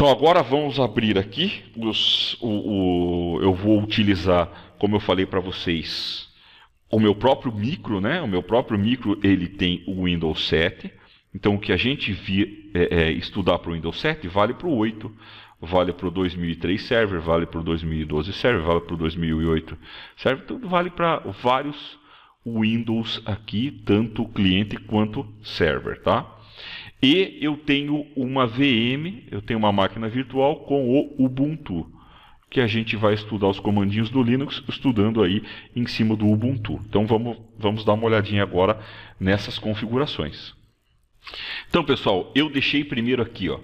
Então agora vamos abrir aqui os, o, o, eu vou utilizar, como eu falei para vocês, o meu próprio micro, né? O meu próprio micro ele tem o Windows 7. Então o que a gente vi, é, é, estudar para o Windows 7 vale para o 8, vale para o 2003 server, vale para o 2012 server, vale para o 2008 server, tudo vale para vários Windows aqui, tanto cliente quanto server, tá? E eu tenho uma VM, eu tenho uma máquina virtual com o Ubuntu, que a gente vai estudar os comandinhos do Linux, estudando aí em cima do Ubuntu. Então vamos, vamos dar uma olhadinha agora nessas configurações. Então pessoal, eu deixei primeiro aqui, ó,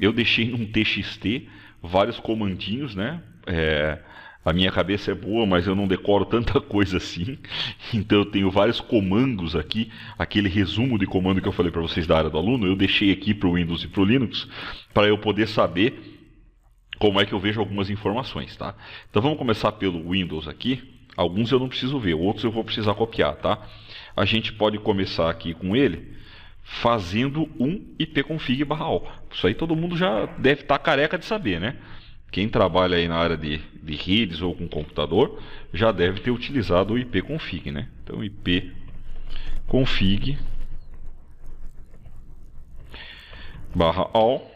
eu deixei num TXT vários comandinhos, né? É, a minha cabeça é boa, mas eu não decoro tanta coisa assim. Então eu tenho vários comandos aqui, aquele resumo de comando que eu falei para vocês da área do aluno, eu deixei aqui para o Windows e para o Linux, para eu poder saber como é que eu vejo algumas informações, tá? Então vamos começar pelo Windows aqui. Alguns eu não preciso ver, outros eu vou precisar copiar, tá? A gente pode começar aqui com ele fazendo um ipconfig/all. Isso aí todo mundo já deve estar tá careca de saber, né? Quem trabalha aí na área de, de redes ou com computador já deve ter utilizado o ipconfig, né? Então ipconfig barra all.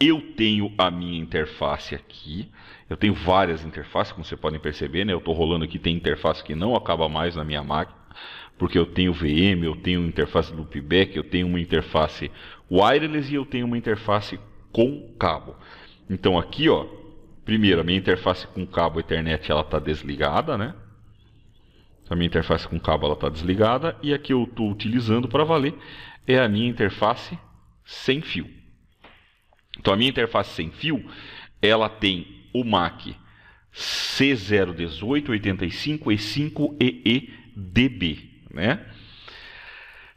Eu tenho a minha interface aqui. Eu tenho várias interfaces, como vocês podem perceber, né? Eu estou rolando aqui, tem interface que não acaba mais na minha máquina, porque eu tenho VM, eu tenho interface loopback, eu tenho uma interface wireless e eu tenho uma interface com cabo. Então aqui, ó, primeiro, a minha interface com cabo Ethernet ela está desligada, né? A minha interface com cabo ela está desligada e a que eu estou utilizando para valer é a minha interface sem fio. Então a minha interface sem fio ela tem o MAC C01885E5E5EEDB, né?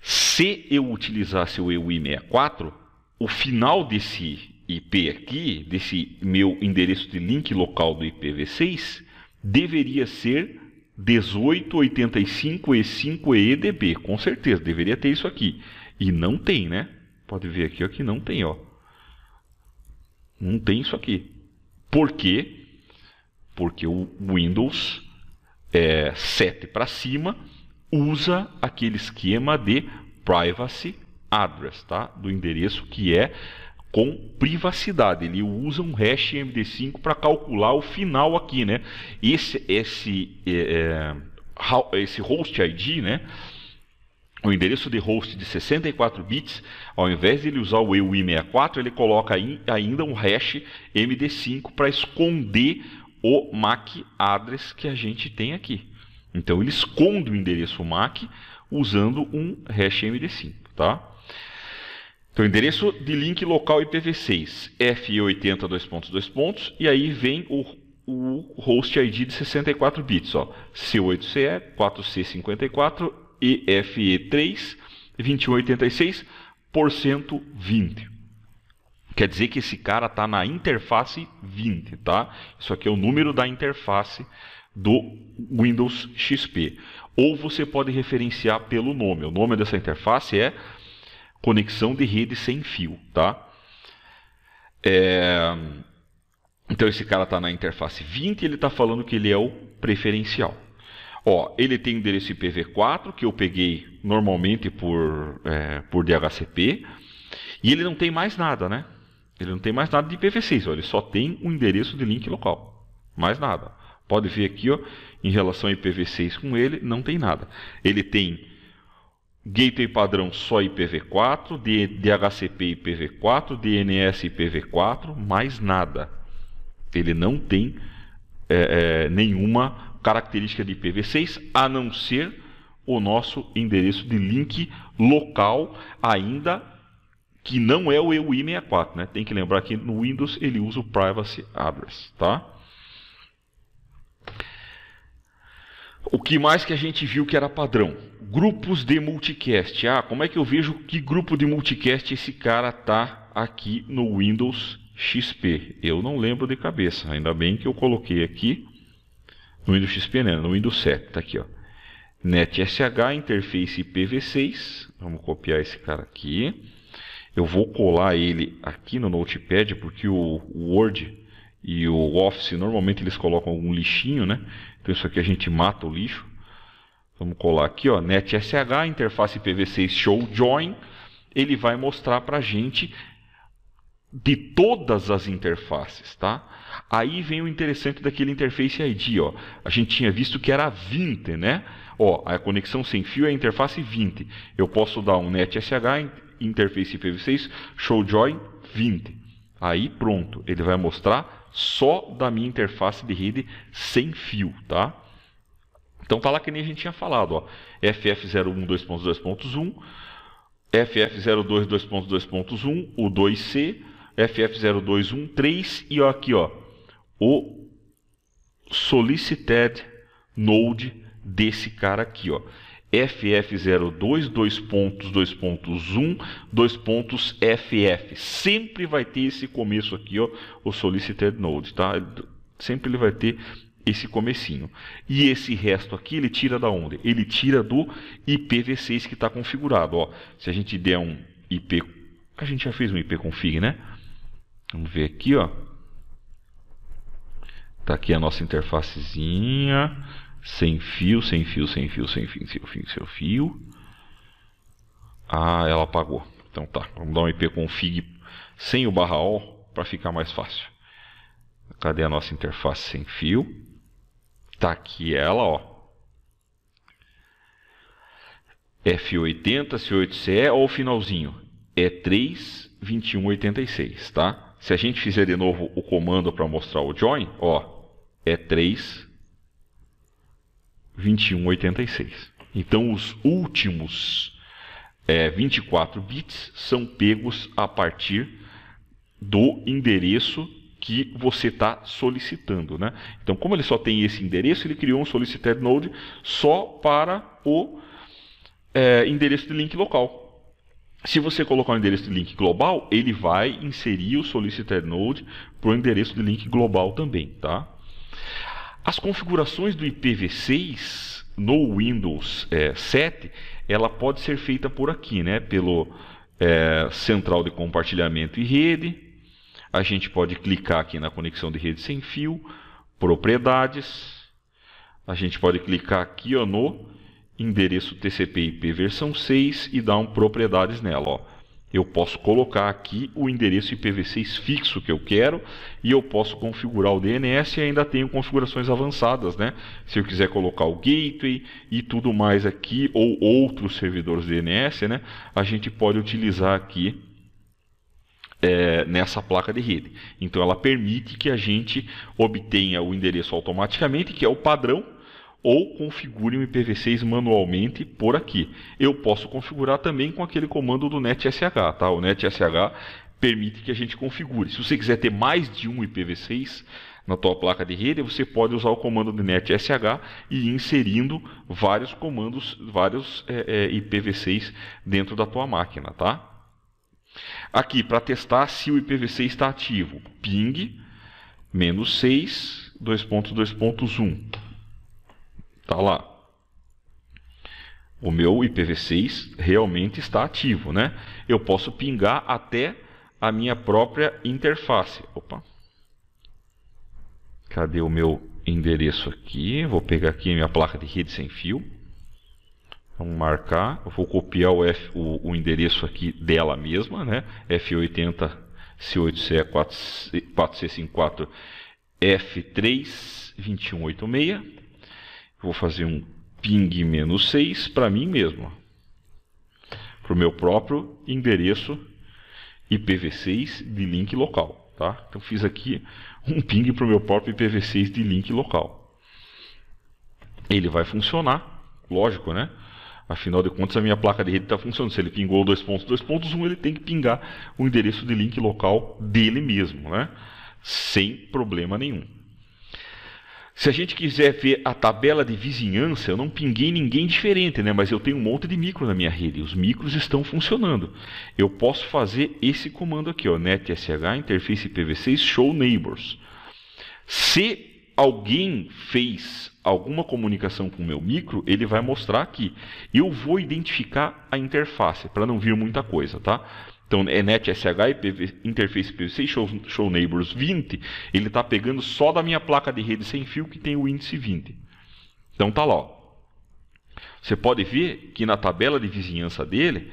Se eu utilizasse o EUI64, o final desse IP aqui, desse meu endereço de link local do IPv6, deveria ser 1885E5EDB, com certeza, deveria ter isso aqui. E não tem, né? Pode ver aqui ó, que não tem, ó. Não tem isso aqui. Por quê? Porque o Windows é, 7 para cima usa aquele esquema de privacy address, tá? Do endereço que é com privacidade. Ele usa um hash MD5 para calcular o final aqui, né? Esse, esse, é, é esse host ID, né? O endereço de host de 64 bits, ao invés de ele usar o EUI64, ele coloca ainda um hash MD5 para esconder o MAC address que a gente tem aqui. Então ele esconde o endereço MAC usando um hash MD5, tá? Então, endereço de link local IPv6, FE80 dois pontos, dois pontos, e aí vem o, o host ID de 64 bits, ó, C8CE, 4C54, EFE3, 2186 por 120. Quer dizer que esse cara está na interface 20, tá? Isso aqui é o número da interface do Windows XP. Ou você pode referenciar pelo nome. O nome dessa interface é conexão de rede sem fio, tá? É... Então esse cara está na interface 20 e ele está falando que ele é o preferencial. Ó, ele tem endereço IPv4 que eu peguei normalmente por, é, por DHCP e ele não tem mais nada, né? Ele não tem mais nada de IPv6, ó, ele só tem um endereço de link local, mais nada. Pode ver aqui, ó, em relação a IPv6 com ele, não tem nada. Ele tem gateway padrão só IPv4, DHCP IPv4, DNS IPv4, mais nada. Ele não tem é, é, nenhuma característica de IPv6, a não ser o nosso endereço de link local, ainda que não é o EUI64. Né? Tem que lembrar que no Windows ele usa o Privacy Address. Tá? O que mais que a gente viu que era padrão? Grupos de multicast. Ah, como é que eu vejo que grupo de multicast esse cara tá aqui no Windows XP? Eu não lembro de cabeça. Ainda bem que eu coloquei aqui no Windows XP, né? No Windows 7, tá aqui, ó. NetSH interface IPv6. Vamos copiar esse cara aqui. Eu vou colar ele aqui no Notepad, porque o Word e o Office normalmente eles colocam algum lixinho, né? Então isso aqui a gente mata o lixo. Vamos colar aqui, ó, NetSH, interface IPv6 show join. Ele vai mostrar para a gente de todas as interfaces, tá? Aí vem o interessante daquele interface ID, ó. A gente tinha visto que era 20, né? Ó, a conexão sem fio é a interface 20. Eu posso dar um NetSH interface IPv6 show join 20. Aí pronto, ele vai mostrar só da minha interface de rede sem fio, tá? Então tá lá que nem a gente tinha falado, ó. FF01 2.2.1, FF02 2.2.1, o 2C, FF0213 e ó, aqui ó, o solicited node desse cara aqui, ó. FF02 dois pontos, dois pontos 1, dois pontos FF. Sempre vai ter esse começo aqui, ó, o solicited node, tá? Sempre ele vai ter esse comecinho. E esse resto aqui ele tira da onde? Ele tira do IPv6 que está configurado, ó. Se a gente der um IP, a gente já fez um IP config, né? Vamos ver aqui, ó. Tá aqui a nossa interfacezinha sem fio, sem fio, sem fio, sem fio, sem fio, sem fio. Ah, ela apagou. Então tá, vamos dar um IP config sem o barra O para ficar mais fácil. Cadê a nossa interface sem fio? Tá aqui ela, ó. F80, C8CE ou finalzinho? E3 2186, tá? Se a gente fizer de novo o comando para mostrar o join, ó, E3 2186. Então, os últimos é, 24 bits são pegos a partir do endereço que você está solicitando. Né? Então, como ele só tem esse endereço, ele criou um solicited node só para o é, endereço de link local. Se você colocar o um endereço de link global, ele vai inserir o solicited node para o endereço de link global também. Tá? As configurações do IPv6 no Windows é, 7, ela pode ser feita por aqui, né? Pelo é, central de compartilhamento e rede. A gente pode clicar aqui na conexão de rede sem fio, propriedades. A gente pode clicar aqui ó, no endereço TCP/IP versão 6 e dar um propriedades nela, ó eu posso colocar aqui o endereço IPv6 fixo que eu quero e eu posso configurar o DNS e ainda tenho configurações avançadas, né? Se eu quiser colocar o gateway e tudo mais aqui ou outros servidores DNS, né? A gente pode utilizar aqui é, nessa placa de rede. Então ela permite que a gente obtenha o endereço automaticamente, que é o padrão ou configure um IPv6 manualmente por aqui. Eu posso configurar também com aquele comando do NetSH, tá? O NetSH permite que a gente configure. Se você quiser ter mais de um IPv6 na tua placa de rede, você pode usar o comando do NetSH e ir inserindo vários comandos, vários é, é, IPv6 dentro da tua máquina, tá? Aqui, para testar se o IPv6 está ativo, ping menos 6, 2.2.1. Está lá. O meu IPv6 realmente está ativo, né? Eu posso pingar até a minha própria interface. Opa. Cadê o meu endereço aqui? Vou pegar aqui minha placa de rede sem fio. Vamos marcar. Eu vou copiar o, F, o, o endereço aqui dela mesma, né? F80 C8C 4C54 F3 2186. Vou fazer um ping menos 6 para mim mesmo. Para o meu próprio endereço IPv6 de link local. Tá? Então fiz aqui um ping para o meu próprio IPv6 de link local. Ele vai funcionar, lógico, né? Afinal de contas, a minha placa de rede está funcionando. Se ele pingou 2.2.1, ele tem que pingar o endereço de link local dele mesmo, né? Sem problema nenhum. Se a gente quiser ver a tabela de vizinhança, eu não pinguei ninguém diferente, né? mas eu tenho um monte de micro na minha rede. Os micros estão funcionando. Eu posso fazer esse comando aqui, ó, netsh interface IPv6 show neighbors. Se alguém fez alguma comunicação com o meu micro, ele vai mostrar aqui. Eu vou identificar a interface, para não vir muita coisa, tá? Então, é NetSH IPv, Interface IPv6 show, show Neighbors 20, ele está pegando só da minha placa de rede sem fio que tem o índice 20. Então tá lá. Ó. Você pode ver que na tabela de vizinhança dele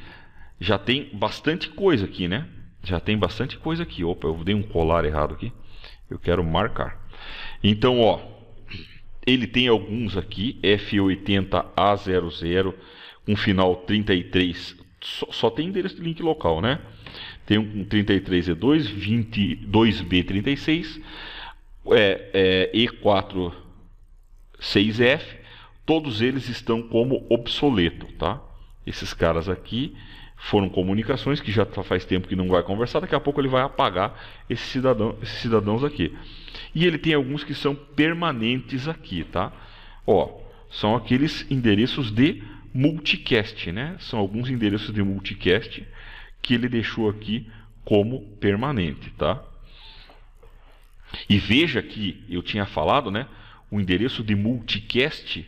já tem bastante coisa aqui, né? Já tem bastante coisa aqui. Opa, eu dei um colar errado aqui. Eu quero marcar. Então, ó, ele tem alguns aqui, F80A00 com final 33, só, só tem endereço de link local, né? Tem um 33E2, 22B36, é, é, E4 6F, todos eles estão como obsoleto, tá? Esses caras aqui foram comunicações que já faz tempo que não vai conversar, daqui a pouco ele vai apagar esse cidadão, esses cidadãos aqui. E ele tem alguns que são permanentes aqui, tá? Ó, são aqueles endereços de multicast, né? São alguns endereços de multicast que ele deixou aqui como permanente, tá? E veja que eu tinha falado, né? O endereço de multicast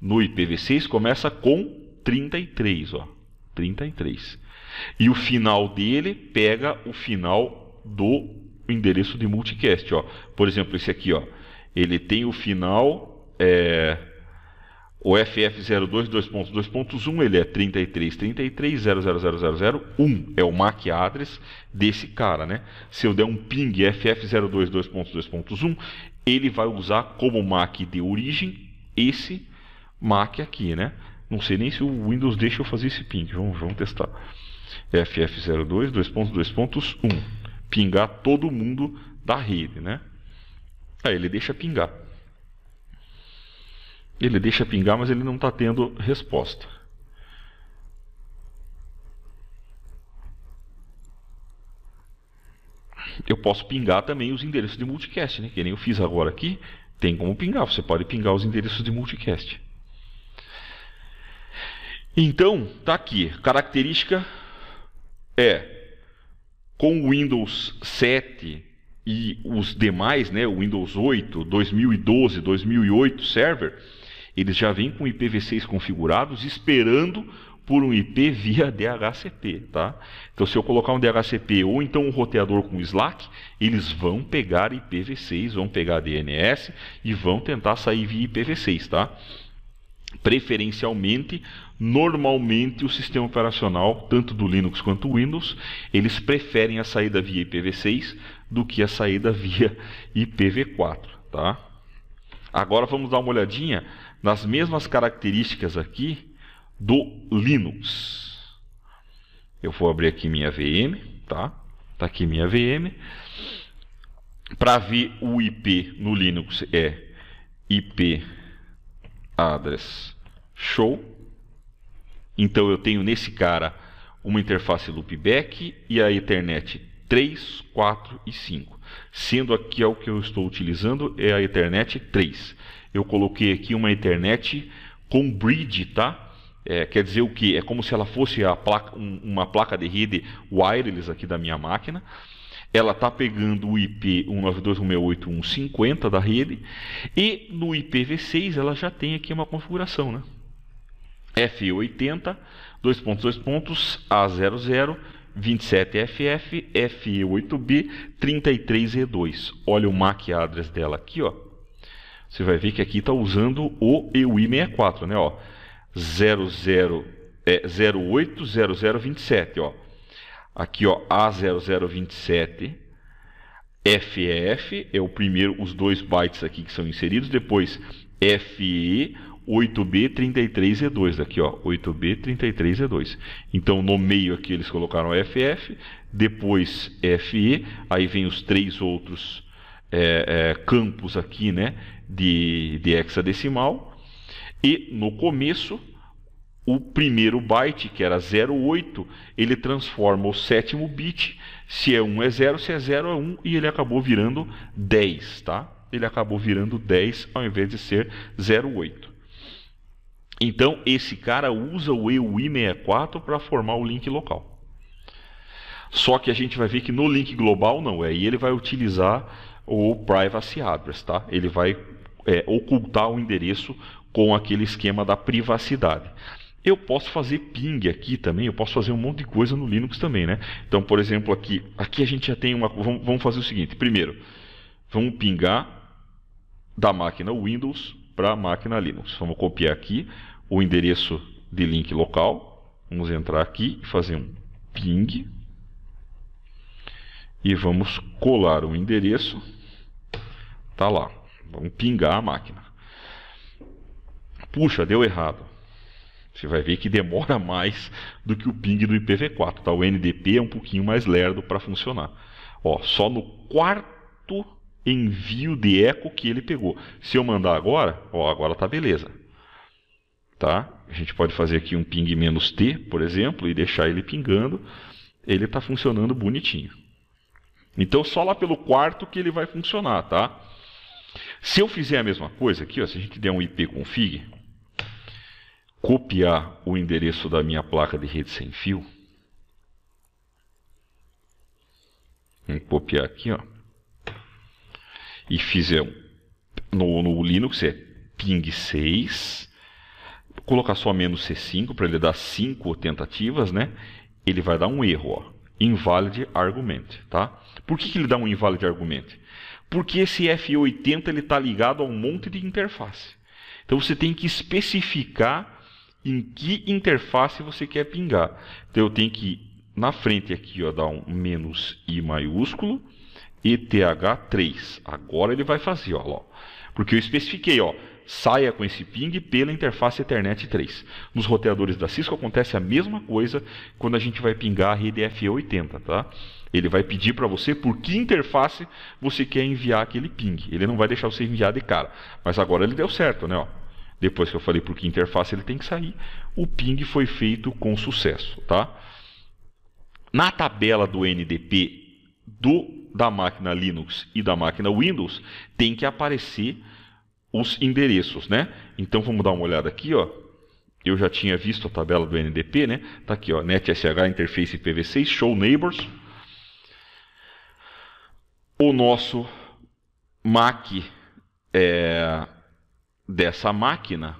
no IPv6 começa com 33, ó. 33. E o final dele pega o final do endereço de multicast, ó. Por exemplo, esse aqui, ó. Ele tem o final é, o FF02 2.2.1 ele é 33 33 1 é o MAC address desse cara, né? Se eu der um ping FF02 2.2.1, ele vai usar como MAC de origem esse MAC aqui, né? Não sei nem se o Windows deixa eu fazer esse ping. Vamos, vamos testar. FF02 2.2.1 pingar todo mundo da rede, né? Aí ele deixa pingar. Ele deixa pingar, mas ele não está tendo resposta. Eu posso pingar também os endereços de multicast, né? que nem eu fiz agora aqui. Tem como pingar, você pode pingar os endereços de multicast. Então, tá aqui. Característica é com o Windows 7 e os demais, né, o Windows 8, 2012, 2008 server, eles já vêm com IPv6 configurados esperando por um IP via DHCP, tá? Então se eu colocar um DHCP ou então um roteador com Slack, eles vão pegar IPv6, vão pegar DNS e vão tentar sair via IPv6, tá? Preferencialmente, normalmente o sistema operacional, tanto do Linux quanto do Windows, eles preferem a saída via IPv6 do que a saída via IPv4, tá? Agora vamos dar uma olhadinha nas mesmas características aqui do Linux. Eu vou abrir aqui minha VM, tá? Tá aqui minha VM. Para ver o IP no Linux é IP address show. Então eu tenho nesse cara uma interface loopback e a Ethernet 3, 4 e 5. Sendo aqui é o que eu estou utilizando é a Ethernet 3 eu coloquei aqui uma internet com bridge, tá? É, quer dizer o que? É como se ela fosse placa, um, uma placa de rede wireless aqui da minha máquina. Ela está pegando o IP 192.168.150 da rede e no IPv6 ela já tem aqui uma configuração, né? F80, 2.2 pontos, A00, 27FF, FE8B, 33E2. Olha o MAC address dela aqui, ó você vai ver que aqui está usando o EUI64, né? Ó, 00, é, 080027, ó. Aqui, ó, A0027 FEF é o primeiro, os dois bytes aqui que são inseridos, depois FE 8B33E2, aqui ó, 8B33E2. Então no meio aqui eles colocaram FF, depois FE, aí vem os três outros é, é, campos aqui, né, de, de hexadecimal. E no começo, o primeiro byte, que era 08, ele transforma o sétimo bit. Se é 1 é 0, se é 0 é 1, e ele acabou virando 10, tá? Ele acabou virando 10 ao invés de ser 08. Então, esse cara usa o EUI64 para formar o link local. Só que a gente vai ver que no link global não, aí ele vai utilizar o privacy address, tá? Ele vai é, ocultar o endereço com aquele esquema da privacidade. Eu posso fazer ping aqui também, eu posso fazer um monte de coisa no Linux também, né? Então, por exemplo, aqui, aqui a gente já tem uma. Vamos, vamos fazer o seguinte: primeiro, vamos pingar da máquina Windows para a máquina Linux. Vamos copiar aqui o endereço de link local. Vamos entrar aqui e fazer um ping. E vamos colar o endereço. Tá lá. Vamos pingar a máquina. Puxa, deu errado. Você vai ver que demora mais do que o ping do IPv4. Tá? O NDP é um pouquinho mais lerdo para funcionar. Ó, só no quarto envio de eco que ele pegou. Se eu mandar agora, ó, agora tá beleza. Tá? A gente pode fazer aqui um ping menos "-t", por exemplo, e deixar ele pingando. Ele está funcionando bonitinho. Então, só lá pelo quarto que ele vai funcionar, tá? Se eu fizer a mesma coisa aqui, ó, se a gente der um ipconfig, copiar o endereço da minha placa de rede sem fio, vamos copiar aqui, ó, e fizer no, no Linux é ping 6, colocar só menos C5 para ele dar 5 tentativas, né? Ele vai dar um erro, ó, invalid argument, tá? Por que, que ele dá um invalid argument? Porque esse F80 ele está ligado a um monte de interface. Então você tem que especificar em que interface você quer pingar. Então eu tenho que na frente aqui ó, dar um menos i maiúsculo ETH3. Agora ele vai fazer, ó, ó, porque eu especifiquei, ó, saia com esse ping pela interface Ethernet 3. Nos roteadores da Cisco acontece a mesma coisa quando a gente vai pingar a rede FE80, tá? Ele vai pedir para você por que interface você quer enviar aquele ping. Ele não vai deixar você enviar de cara. Mas agora ele deu certo, né? Ó, depois que eu falei por que interface ele tem que sair, o ping foi feito com sucesso, tá? Na tabela do NDP do da máquina Linux e da máquina Windows, tem que aparecer os endereços, né? Então vamos dar uma olhada aqui, ó. Eu já tinha visto a tabela do NDP, né? Tá aqui, ó, NetSH interface IPv6 show neighbors. O nosso MAC é, dessa máquina,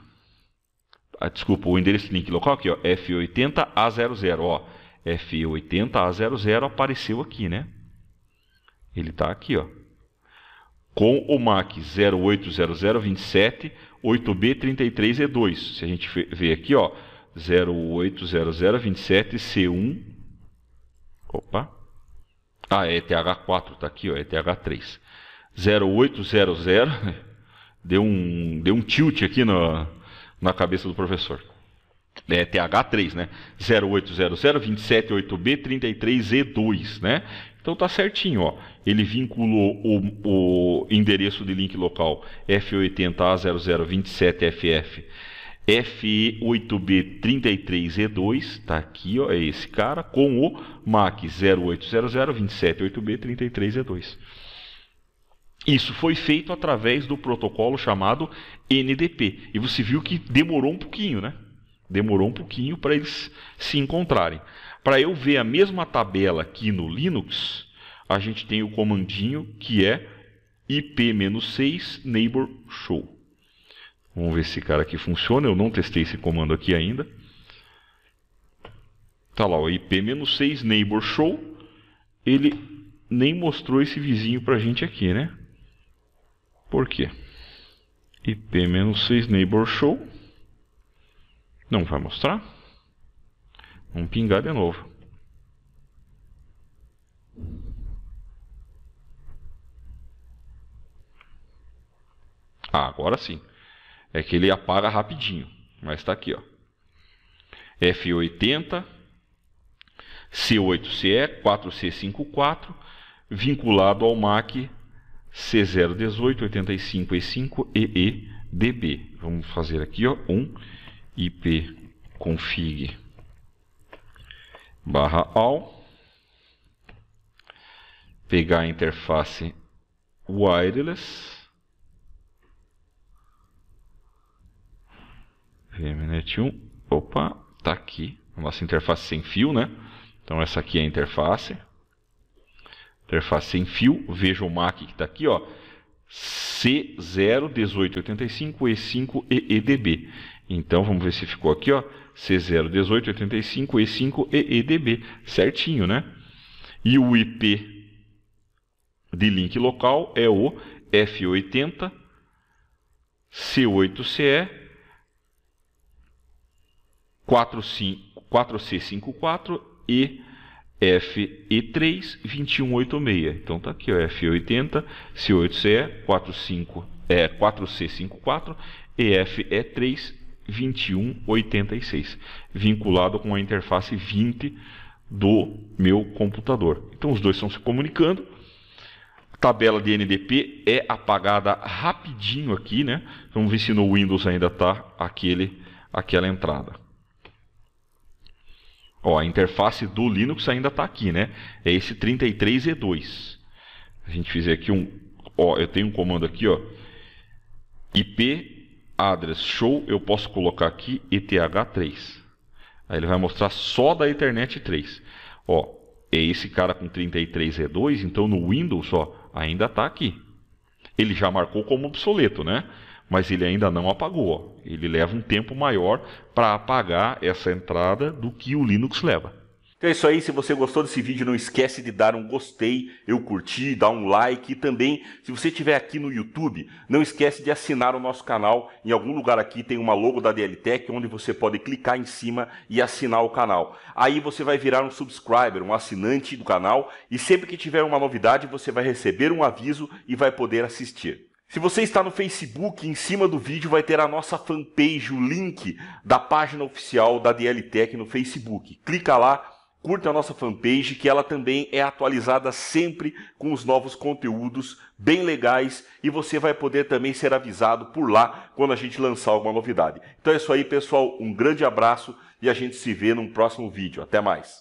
ah, desculpa, o endereço link local aqui, ó, F80A00, ó, F80A00 apareceu aqui, né? Ele está aqui, ó. Com o MAC 080027 8B33E2. Se a gente ver aqui, ó, 080027 C1. Opa. Ah, é ETH4, tá aqui, ó, ETH3. 0800 deu um deu um tilt aqui na, na cabeça do professor. É TH3, né? 0800 27 8B 33E2, né? Então tá certinho, ó. Ele vinculou o, o endereço de link local F80A0027FF FE8B33E2, tá aqui, ó, é esse cara, com o MAC 0800278B33E2. Isso foi feito através do protocolo chamado NDP. E você viu que demorou um pouquinho, né? Demorou um pouquinho para eles se encontrarem. Para eu ver a mesma tabela aqui no Linux, a gente tem o comandinho que é ip-6 neighbor show. Vamos ver se esse cara aqui funciona. Eu não testei esse comando aqui ainda. Tá lá, o ip-6 neighbor show. Ele nem mostrou esse vizinho para a gente aqui, né? Por quê? ip-6 neighbor show. Não vai mostrar? Vamos pingar de novo. Ah, agora sim. É que ele apaga rapidinho. Mas está aqui, ó. F80, C8CE, 4C54, vinculado ao MAC C018, 85E5 EEDB. Vamos fazer aqui, ó, um ipconfig barra all, pegar a interface wireless, VMNet1, opa, tá aqui, nossa interface sem fio, né? Então essa aqui é a interface, interface sem fio, veja o MAC que está aqui, ó, C01885E5EEDB. Então vamos ver se ficou aqui, ó, C0 1885 E5 e EDB, certinho, né? E o IP de link local é o F80 C8CE 4C54 e FE3 2186. Então tá aqui, ó, F80, C8CE 45, é, 4C54 e FE3 2186, vinculado com a interface 20 do meu computador. Então os dois estão se comunicando. A tabela de NDP é apagada rapidinho aqui, né? Vamos ver se no Windows ainda está aquele, aquela entrada. Ó, a interface do Linux ainda está aqui, né? É esse 33E2. A gente fizer aqui um, ó, eu tenho um comando aqui, ó, IP address show, eu posso colocar aqui ETH3. Aí ele vai mostrar só da Ethernet 3. Ó, é esse cara com 33E2, então no Windows, ó, ainda está aqui. Ele já marcou como obsoleto, né? Mas ele ainda não apagou. Ele leva um tempo maior para apagar essa entrada do que o Linux leva. Então é isso aí, se você gostou desse vídeo, não esquece de dar um gostei, eu curti, dar um like e também, se você estiver aqui no YouTube, não esquece de assinar o nosso canal. Em algum lugar aqui tem uma logo da DLTech, onde você pode clicar em cima e assinar o canal. Aí você vai virar um subscriber, um assinante do canal e sempre que tiver uma novidade você vai receber um aviso e vai poder assistir. Se você está no Facebook, em cima do vídeo vai ter a nossa fanpage, o link da página oficial da DLTech no Facebook. Clica lá, curta a nossa fanpage, que ela também é atualizada sempre com os novos conteúdos bem legais e você vai poder também ser avisado por lá quando a gente lançar alguma novidade. Então é isso aí, pessoal. Um grande abraço e a gente se vê num próximo vídeo. Até mais.